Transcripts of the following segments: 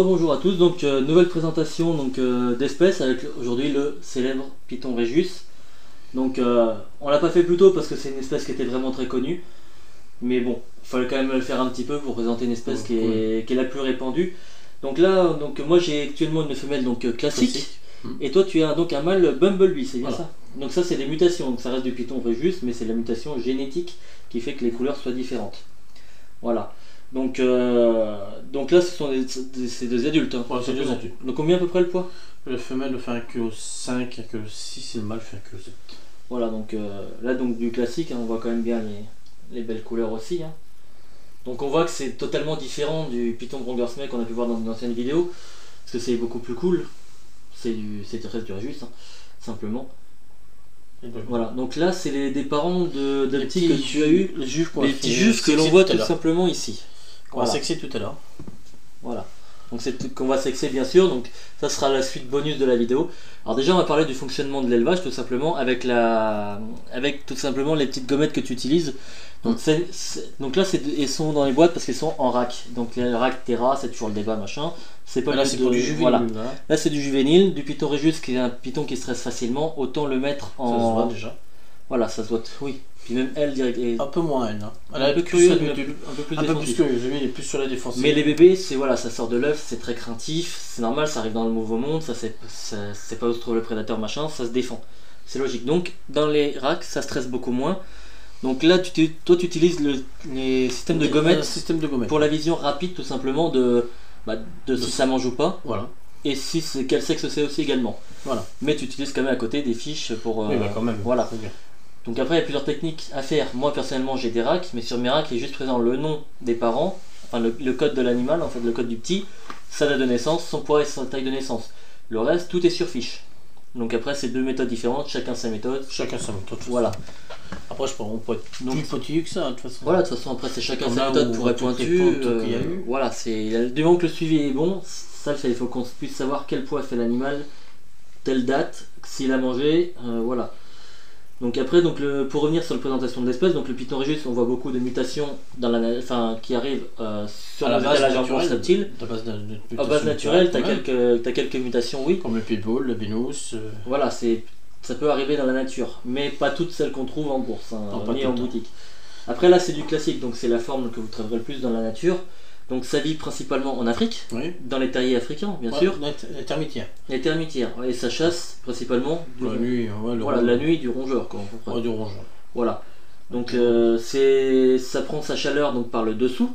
rebonjour à tous, donc euh, nouvelle présentation donc euh, d'espèces avec aujourd'hui le célèbre python régus. Donc euh, on l'a pas fait plus tôt parce que c'est une espèce qui était vraiment très connue, mais bon, il fallait quand même le faire un petit peu pour présenter une espèce qui, est, qui est la plus répandue. Donc là, donc moi j'ai actuellement une femelle donc euh, classique, Classique. Et toi tu as donc un mâle Bumblebee, c'est bien Voilà. ça? Donc ça c'est des mutations, donc ça reste du python régus, mais c'est la mutation génétique qui fait que les couleurs soient différentes. Voilà. Donc, euh, donc là, ce sont des, des- c'est des adultes. hein. Ouais, c'est des adultes. Donc combien à peu près le poids? La femelle fait un kg 5, un kg 6 et le mâle fait un kg 7. Voilà, donc euh, là, donc du classique, hein, on voit quand même bien les, les belles couleurs aussi. hein. Donc on voit que c'est totalement différent du Python Brongersmay qu'on a pu voir dans une ancienne vidéo, parce que c'est beaucoup plus cool. C'est du, c'est reste du Réjus, hein, simplement. Ben, Voilà, donc là, c'est les, des parents de, de Les petits que tu as eu, Les les petits juifs que l'on voit tout simplement ici. On va sexer tout à l'heure. Voilà. Donc c'est tout- qu'on va sexer bien sûr, donc ça sera la suite bonus de la vidéo. Alors déjà on va parler du fonctionnement de l'élevage tout simplement avec la avec tout simplement les petites gommettes que tu utilises. Donc, donc là c'est ils sont dans les boîtes parce qu'ils sont en rack. Donc les rack Terra c'est toujours le débat machin. C'est pas Là, le c'est de- du juvénile. Voilà. Voilà. Là c'est du juvénile, du python régus qui est un python qui stresse facilement, autant le mettre Ça se en voit déjà. Voilà ça se voit oui. Puis même elle direct est Un peu moins elle. Hein. Elle un est peu plus curieuse, la- un peu plus un peu plus curieuse. Lui, il est plus sur la défensive. Mais les bébés, c'est voilà, ça sort de l'œuf, c'est très craintif, c'est normal, ça arrive dans le nouveau monde, ça c'est ça- c'est pas où se trouve le prédateur machin, ça se défend. C'est logique. Donc dans les racks, ça stresse beaucoup moins. Donc là, tu, t'es- toi tu utilises le, les systèmes de Un gommettes système de gommettes. pour la vision rapide tout simplement de, bah, de si ça mange ou pas Voilà. et si c'est quel sexe c'est aussi également. Voilà. Mais tu utilises quand même à côté des fiches pour. euh, Oui, bah quand même. voilà. Donc après, il y a plusieurs techniques à faire. Moi, personnellement, j'ai des racks, mais sur mes racks, il est juste présent le nom des parents, enfin le, le code de l'animal, en fait, le code du petit, sa date de naissance, son poids et sa taille de naissance. Le reste, tout est sur fiche. Donc après, c'est deux méthodes différentes, chacun sa méthode. Chacun sa méthode. Voilà. Après, je pense on peut être Donc- plus pointilleux que ça, de toute façon. Voilà, de toute façon, après, c'est chacun sa méthode pour être pointu. euh, qu'il y a eu. voilà, c'est du moment que le suivi est bon, ça. Il faut qu'on puisse savoir quel poids fait l'animal, telle date, s'il a mangé, euh, voilà. Donc après, donc le, pour revenir sur la présentation de l'espèce, donc le python régus, on voit beaucoup de mutations dans la, enfin, qui arrivent euh, sur à la base reptile. À base de, de- À base naturelle, quand même. quelques, t'as quelques mutations, oui. Comme le pitbull, le binous. euh, Voilà, c'est ça peut arriver dans la nature, mais pas toutes celles qu'on trouve en bourse, hein, Non, ni en temps. boutique. Après là, c'est du classique, donc c'est la forme que vous trouverez le plus dans la nature. Donc ça vit principalement en Afrique, Oui. dans les terriers africains, bien Ouais, sûr, La, la termitière. les termitières, et ça chasse principalement du, La nuit, ouais, le voilà, la nuit du rongeur, quoi, à peu près. Ouais, du rongeur. Voilà. Donc euh, c'est, ça prend sa chaleur donc par le dessous.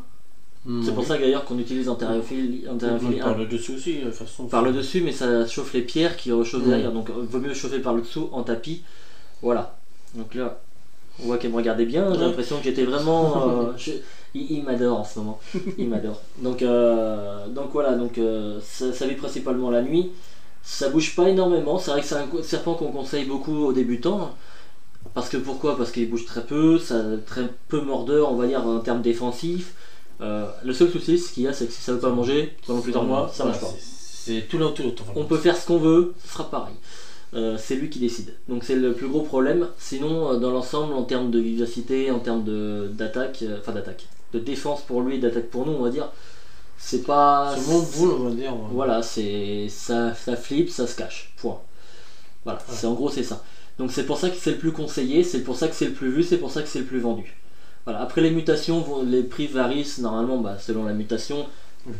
C'est pour ça d'ailleurs qu'on utilise en Par le dessus aussi, de toute façon. par le dessus, mais ça chauffe les pierres qui rechauffent Mm. derrière. Donc, il vaut mieux chauffer par le dessous en tapis. Voilà. Donc là, on voit qu'elle me regardait bien. J'ai l'impression que j'étais vraiment. euh, Il, il m'adore en ce moment. Il m'adore. Donc, euh, donc voilà. Donc euh, ça, ça vit principalement la nuit. Ça bouge pas énormément. C'est vrai que c'est un serpent qu'on conseille beaucoup aux débutants. Parce que pourquoi? Parce qu'il bouge très peu, ça a très peu mordeur, on va dire en termes défensifs. Euh, le seul souci, ce qu'il y a, c'est que si ça veut pas manger pendant plusieurs mois, ça marche pas. C'est tout enfin, On peut faire ce qu'on veut, ce sera pareil. Euh, c'est lui qui décide. Donc c'est le plus gros problème. Sinon, dans l'ensemble, en termes de vivacité, en termes de- d'attaque, euh, enfin d'attaque, de défense pour lui et d'attaque pour nous, on va dire, c'est pas. C'est mon boule, on va dire. ouais. Voilà, c'est ça, ça flippe, ça se cache. Point. Voilà, Ouais. c'est en gros c'est ça. Donc c'est pour ça que c'est le plus conseillé, c'est pour ça que c'est le plus vu, c'est pour ça que c'est le plus vendu. Voilà. Après les mutations, les prix varient normalement bah, selon la mutation.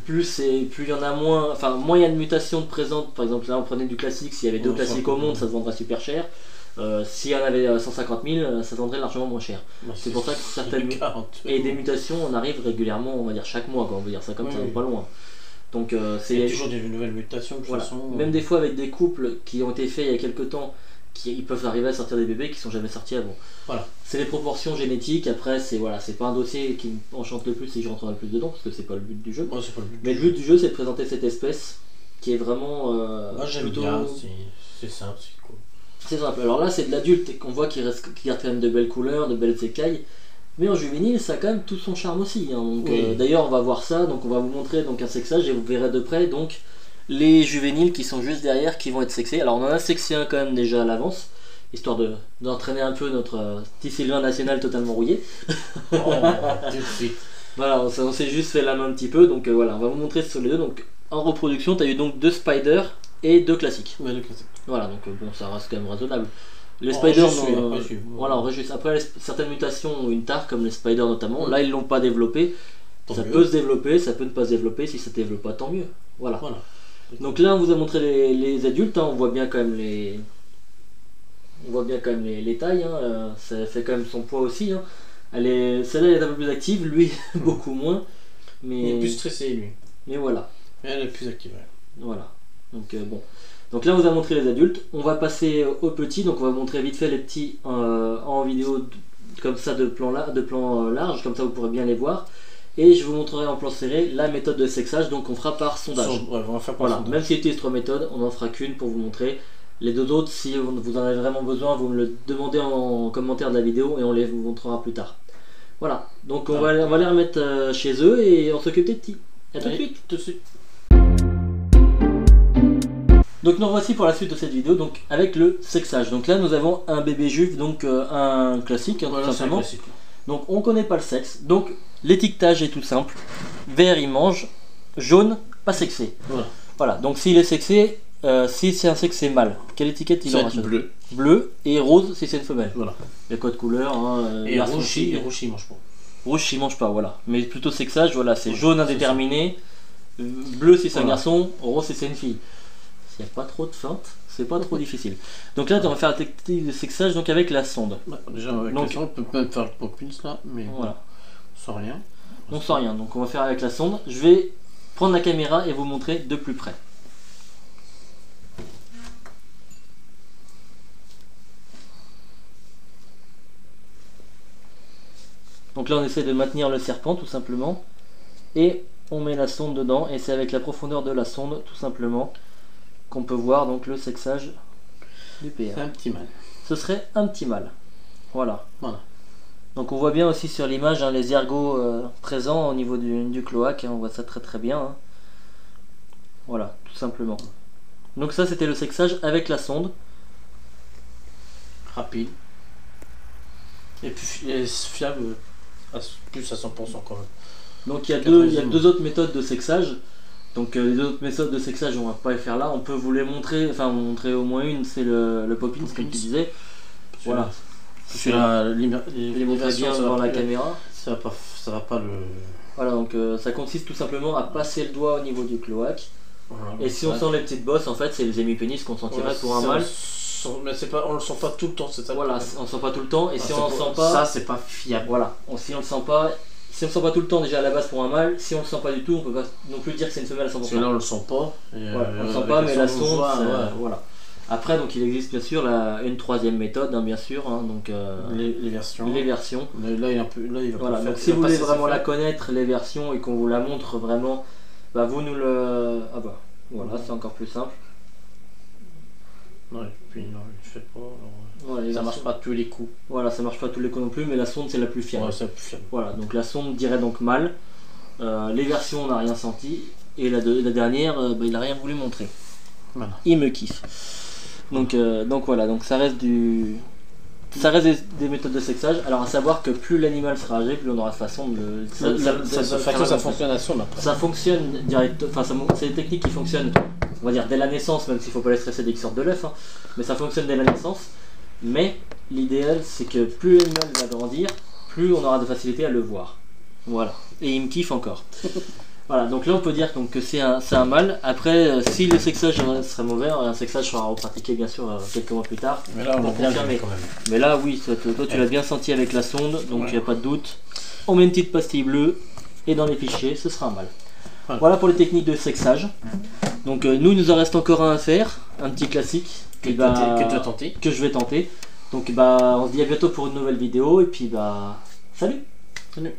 Plus c'est plus il y en a moins, enfin moins il y a de mutations de présentes. Par exemple là on prenait du classique, s'il y avait deux Ouais, classiques au monde, ça se vendrait super cher. Euh, S'il y en avait euh, 150 000, euh, ça se vendrait largement moins cher. Bah, c'est pour ça que certaines- 40. Et des mutations, on arrive régulièrement, on va dire chaque mois, quoi, on va dire ça comme Oui, ça, oui. pas loin. Donc euh, Il y a c'est toujours des nouvelles mutations, de voilà. façon. Même des fois avec des couples qui ont été faits il y a quelques temps, qui ils peuvent arriver à sortir des bébés qui sont jamais sortis avant. Voilà. C'est les proportions génétiques. Après, c'est voilà, c'est pas un dossier qui m'enchante le plus si je rentre le plus dedans parce que c'est pas le but du jeu. Ouais, c'est pas le but. Mais le but du jeu, c'est de présenter cette espèce qui est vraiment. euh, Moi, j'aime plutôt- bien, c'est- c'est simple, c'est cool. C'est simple. Alors là, c'est de l'adulte et qu'on voit qu'il reste, qu'il garde quand même de belles couleurs, de belles écailles. Mais en juvénile, ça a quand même tout son charme aussi. hein. Oui. euh, D'ailleurs, on va voir ça. Donc, on va vous montrer donc un sexage et vous verrez de près donc les juvéniles qui sont juste derrière qui vont être sexés. Alors, on en a sexé un quand même déjà à l'avance, histoire de d'entraîner un peu notre euh, petit Sylvain national totalement rouillé. Oh. Voilà, on, s'est- on s'est juste fait la main un petit peu. Donc euh, voilà, on va vous montrer sur les deux. Donc en reproduction, tu as eu donc deux spiders et deux classiques. Ouais. Voilà, donc euh, bon, ça reste quand même raisonnable. Les En spiders, non, euh, réjouis. voilà, réjouis. Après, certaines mutations ont une tare, comme les spiders notamment. Mm. Là, ils l'ont pas développé. Tant ça mieux. peut se développer, ça peut ne pas se développer. Si ça ne développe pas, tant mieux. Voilà. Voilà. Donc là, on vous a montré les, les adultes. hein, on voit bien quand même les. On voit bien quand même les, les tailles. hein, euh, ça fait quand même son poids aussi. hein. Elle est, celle-là elle est un peu plus active, lui beaucoup moins. Mais, Il est plus stressé, lui. mais voilà. Elle est plus active. ouais. Voilà. Donc euh, bon. Donc là, on vous a montré les adultes. On va passer aux petits. Donc on va montrer vite fait les petits euh, en vidéo comme ça de plan, là, de plan euh, large. Comme ça, vous pourrez bien les voir. Et je vous montrerai en plan serré la méthode de sexage. Donc on fera par sondage. Son- ouais, on va faire par Voilà. sondage. Même s'il utilise trois méthodes, on n'en fera qu'une pour vous montrer. Les deux autres, si vous en avez vraiment besoin, vous me le demandez en commentaire de la vidéo et on les vous montrera plus tard. Voilà. Donc on, va, on va les remettre chez eux et on s'occupe des petits. Tout de suite. Tout de suite. Donc nous revoici pour la suite de cette vidéo donc avec le sexage. Donc là nous avons un bébé juif, donc euh, un classique hein, Voilà, tout simplement. classique. Donc on connaît pas le sexe. Donc l'étiquetage est tout simple. Vert il mange, jaune pas sexé. Voilà. Voilà. Donc s'il est sexé, euh, si c'est un sexe c'est mâle. Quelle étiquette il aura bleu. Bleu et rose si c'est une femelle. Voilà. Il y a quoi de couleur hein, Et rouge, il- rouge, il mange pas. Rouge il mange pas, voilà. Mais plutôt sexage, voilà, c'est Ouais, jaune indéterminé, bleu si c'est un garçon, rose si c'est une fille. S'il n'y a pas trop de feintes, c'est pas trop difficile. Donc là, on va faire la technique de sexage donc avec la sonde. Ouais, déjà, avec Donc- la sonde, on peut même faire le popins là, mais Voilà. sans rien. On sent rien, donc on va faire avec la sonde. Je vais prendre la caméra et vous montrer de plus près. Donc là on essaie de maintenir le serpent tout simplement. Et on met la sonde dedans et c'est avec la profondeur de la sonde tout simplement qu'on peut voir donc le sexage du C'est PR. un petit mal. Ce serait un petit mâle. Voilà. Voilà. Donc on voit bien aussi sur l'image hein, les ergots euh, présents au niveau du, du cloaque, hein, on voit ça très très bien. hein. Voilà, tout simplement. Donc ça c'était le sexage avec la sonde. Rapide. Et puis et fiable à, plus à 100% quand même. Donc il y a, deux, il y a 90. deux autres méthodes de sexage. Donc euh, les autres méthodes de sexage on va pas les faire là, on peut vous les montrer, enfin vous montrer au moins une, c'est le, le poppins comme tu disais. Voilà. L'immer- Je les montrer bien devant va la caméra. Ça va pas, ça va pas le. Voilà, donc euh, ça consiste tout simplement à passer le doigt au niveau du cloaque. Voilà, Et si on sent les petites bosses, en fait c'est les hémipénis qu'on sentirait voilà, pour un mâle. on Mais c'est pas, on le sent pas tout le temps, c'est ça. le Voilà, on sent pas tout le temps et Ah, si c'est on pour- sent pas, Ça, c'est pas fiable. voilà, on, si on le sent pas, si on le sent pas tout le temps déjà à la base pour un mâle, si on le sent pas du tout, on peut pas non plus dire que c'est une femelle à 100%. Parce que là, on le sent pas. et, Voilà, on euh, le sent avec pas, mais la sonde, voit, ouais. voilà. Après, donc il existe bien sûr la, une troisième méthode, hein, bien sûr, hein, donc euh, les, les versions. les versions. Mais Là, il un peu. Là, il va Voilà, faire- donc il si vous voulez vraiment la connaître, les versions, et qu'on vous la montre vraiment, bah vous nous le. Ah bah, voilà, c'est encore plus simple. Ouais, puis non, il fait pas. alors, Voilà, les Ça marche pas à tous les coups. Voilà, ça marche pas tous les coups non plus, mais la sonde c'est la plus fiable. Ouais, c'est plus fiable. Voilà, donc la sonde dirait donc mal. Euh, les versions, on n'a rien senti. Et la, de- la dernière, euh, bah, il n'a rien voulu montrer. Voilà. Il me kiffe. Donc, euh, donc voilà, donc ça reste du. Ça reste des, des méthodes de sexage. Alors à savoir que plus l'animal sera âgé, plus on aura de façon de. Ça, ça, fonctionne à après. Ça fonctionne direct, enfin c'est des techniques qui fonctionnent, on va dire dès la naissance, même s'il faut pas les stresser dès qu'ils sortent de l'œuf, hein. mais ça fonctionne dès la naissance. Mais l'idéal c'est que plus l'animal va grandir, plus on aura de facilité à le voir. Voilà. Et il me kiffe encore. voilà, donc là on peut dire donc, que c'est un, un mâle. Après, euh, si le sexage euh, serait mauvais, un sexage sera repratiqué bien sûr euh, quelques mois plus tard. Mais là, on confirmer. quand même. Mais là, oui, toi, toi, toi, tu l'as bien senti avec la sonde, donc il Ouais. n'y a pas de doute. On met une petite pastille bleue et dans les fichiers, ce sera un mâle. Voilà. Voilà pour les techniques de sexage. Donc euh, nous, il nous en reste encore un à faire, un petit classique Que, bah, tu as tenté. que je vais tenter. Donc bah, on se dit à bientôt pour une nouvelle vidéo et puis bah, salut Salut.